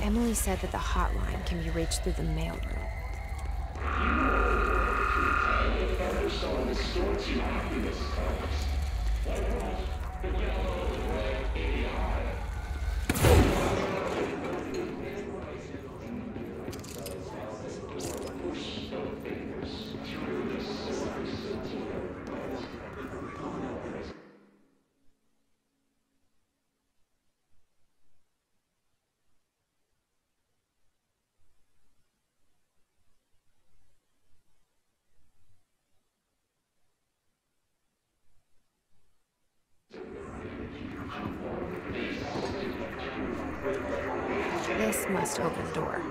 Emily said that the hotline can be reached through the mailroom. Emotionen des Kampfs. Erreicht, genau. Must open the door.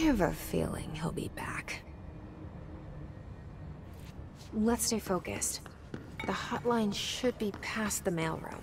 Have a feeling he'll be back. Let's stay focused. The hotline should be past the mailroom.